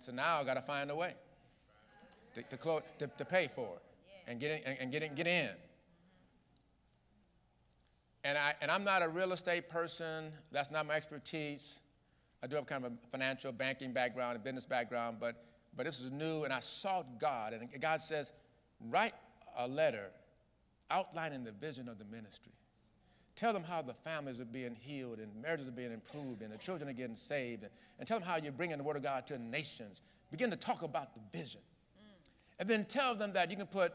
so now I got to find a way to, to, close, to, to pay for it and get in, and, get in, get in. And, I, and I'm not a real estate person. That's not my expertise. I do have kind of a financial banking background, a business background, but, but this is new, and I sought God. And God says, write a letter outlining the vision of the ministry. Tell them how the families are being healed and marriages are being improved and the children are getting saved. And, and tell them how you're bringing the Word of God to the nations. Begin to talk about the vision. And then tell them that you can put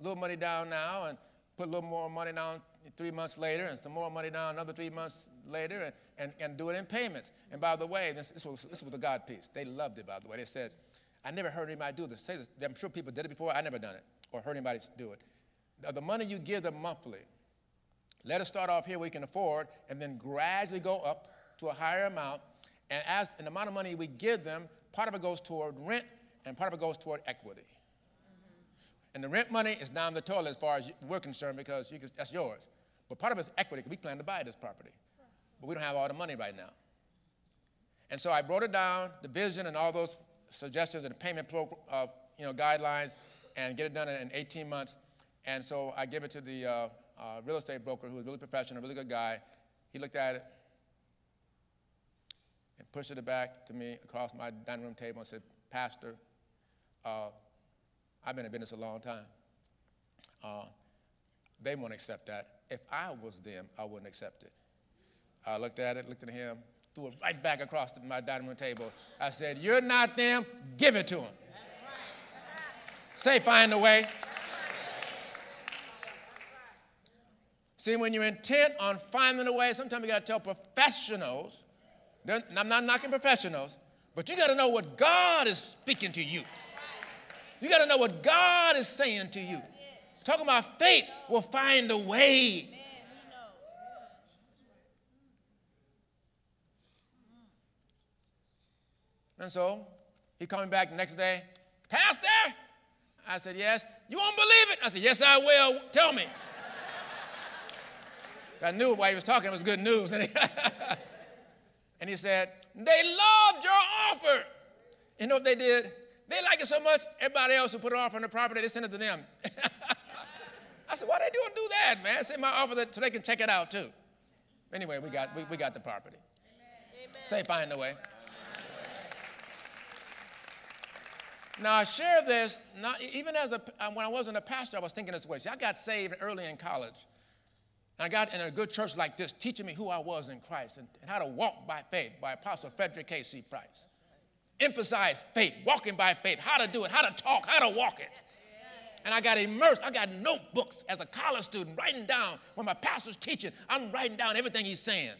a little money down now and put a little more money down three months later and some more money down another three months later and, and, and do it in payments. And by the way, this, this, was, this was the God piece. They loved it, by the way. They said, I never heard anybody do this. Say this. I'm sure people did it before. I never done it or heard anybody do it. The money you give them monthly, let us start off here we can afford and then gradually go up to a higher amount. And as an amount of money we give them, part of it goes toward rent and part of it goes toward equity. And the rent money is down the toilet as far as we're concerned because can, that's yours. But part of it's equity because we plan to buy this property. But we don't have all the money right now. And so I wrote it down, the vision and all those suggestions and the payment pro, uh, you know, guidelines, and get it done in 18 months. And so I give it to the uh, uh, real estate broker who was really professional, really good guy. He looked at it and pushed it back to me across my dining room table and said, Pastor, uh, I've been in business a long time. Uh, they won't accept that. If I was them, I wouldn't accept it. I looked at it, looked at him, threw it right back across my dining room table. I said, You're not them, give it to them. Say, find a way. See, when you're intent on finding a way, sometimes you got to tell professionals, I'm not knocking professionals, but you got to know what God is speaking to you. You got to know what God is saying to you. Talking about faith will find a way. And so he called me back the next day, Pastor? I said, Yes. You won't believe it? I said, Yes, I will. Tell me. I knew why he was talking, it was good news. and he said, They loved your offer. You know what they did? They like it so much, everybody else who put an offer on the property, they send it to them. I said, why they doing do that, man? Send my offer so they can check it out too. Anyway, we got, we, we got the property. Amen. Say, find a way. Now, I share this, not, even as a, when I wasn't a pastor, I was thinking this way. See, I got saved early in college. I got in a good church like this, teaching me who I was in Christ and, and how to walk by faith by Apostle Frederick K.C. Price emphasize faith, walking by faith, how to do it, how to talk, how to walk it. And I got immersed. I got notebooks as a college student writing down when my pastor's teaching, I'm writing down everything he's saying.